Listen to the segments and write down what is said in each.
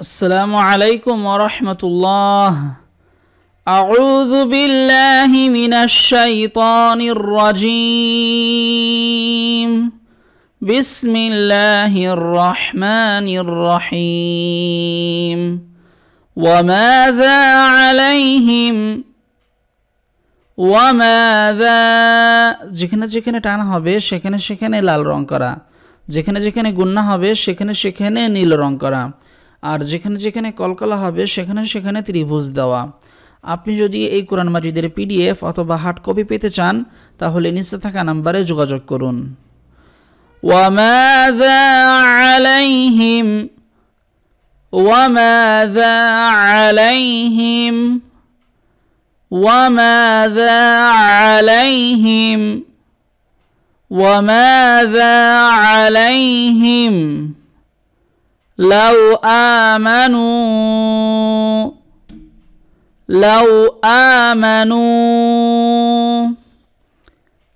السلام عليكم ورحمة الله أعوذ بالله من الشيطان الرجيم بسم الله الرحمن الرحيم وماذا عليهم ওয়ামাদা যেখানে যেখানে টান হবে সেখানে সেখানে লাল রং করা যেখানে যেখানে গুন্না হবে সেখানে সেখানে নীল রং করা আর যেখানে যেখানে কলকলা হবে সেখানে সেখানে ত্রিভুজ দেওয়া আপনি যদি এই কোরআন মাজিদের পিডিএফ অথবা হার্ড কপি পেতে চান তাহলে নিচে থাকা নাম্বারে যোগাযোগ করুন وماذا عليهم وماذا عليهم وماذا عليهم وماذا عليهم لو آمنوا لو آمنوا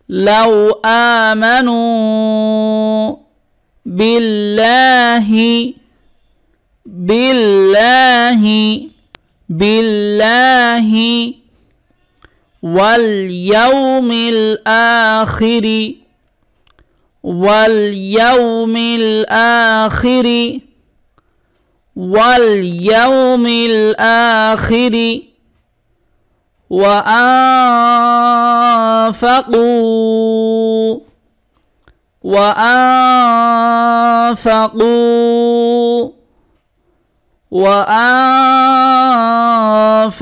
لو آمنوا بالله بالله بالله واليوم الآخر واليوم الآخر واليوم الآخر وأنفقوا وأنفقوا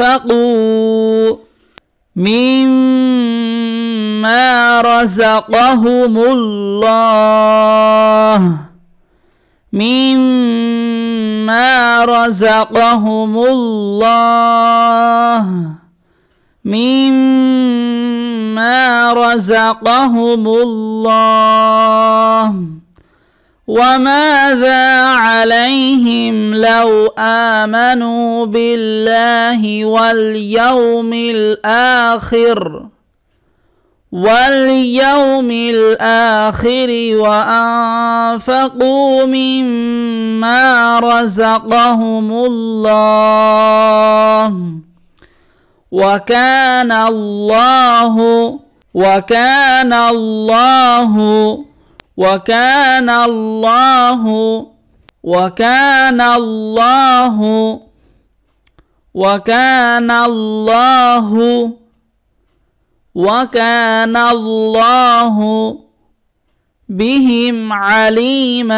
وأنفقوا مما رزقهم الله مما رزقهم الله. مما رزقهم الله. وماذا عليهم لو آمنوا بالله واليوم الآخر؟ واليوم الآخر وأنفقوا مما رزقهم الله وكان الله وكان الله وكان الله وكان الله وكان الله وكان الله بهم عليما.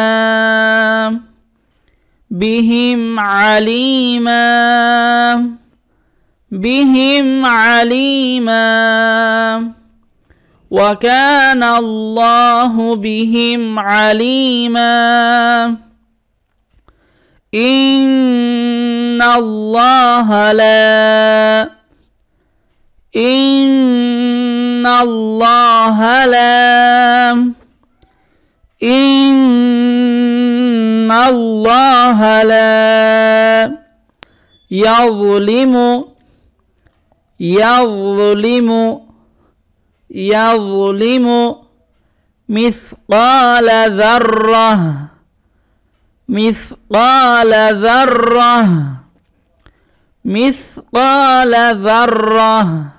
بهم عليما. بهم عليما. وكان الله بهم عليما. إن الله لا إن الله لا إن الله لا يظلم يظلم يظلم مثقال ذرة مثقال ذرة مثقال ذرة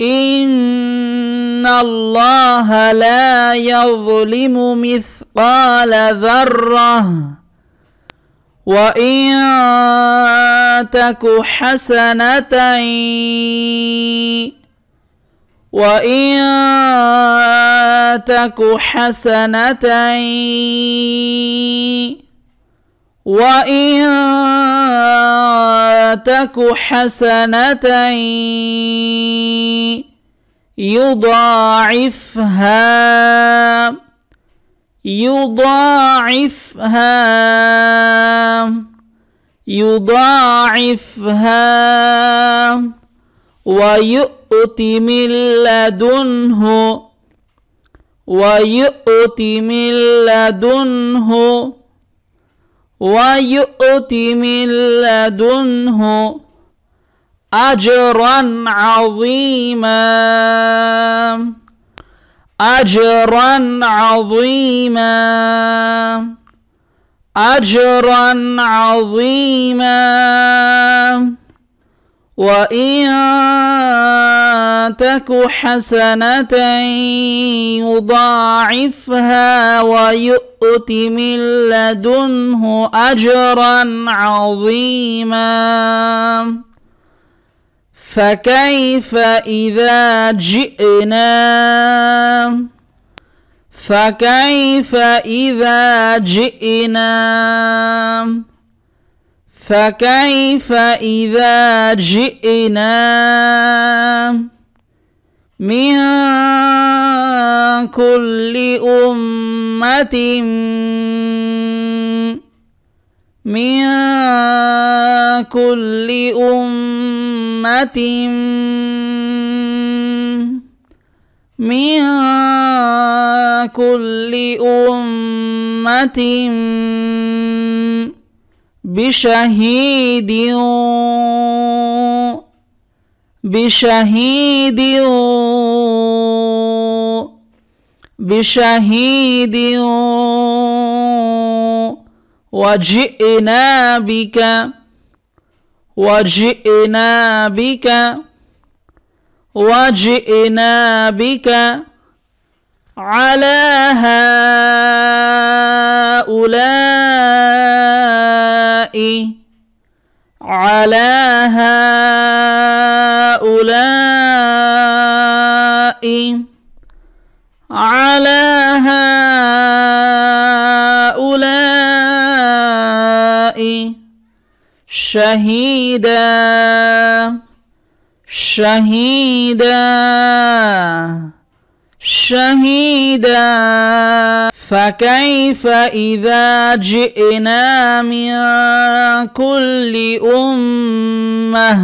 إن الله لا يظلم مثقال ذرة وإن تك حسنة وإن تك حسنة وإن تك حسنة يضاعفها يضاعفها يضاعفها ويؤت من لدنه ويؤت من لدنه ويؤت من لدنه أجرا عظيما. أجرا عظيما. أجرا عظيما. وإن تك حسنة يضاعفها ويؤت من لدنه أجرا عظيما فكيف إذا جئنا فكيف إذا جئنا فكيف إذا جئنا من كل أمة من كل أمة من كل أمة بشهيد. بشهيد. بشهيد. وجئنا بك. وجئنا بك. وجئنا بك. على هؤلاء على هؤلاء على هؤلاء شهيدا شهيدا. شهيدا. فكيف إذا جئنا من كل أمة؟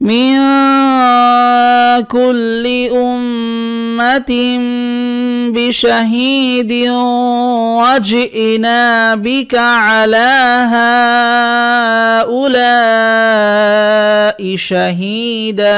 من كل أمة بشهيد وجئنا بك على هؤلاء شهيداً.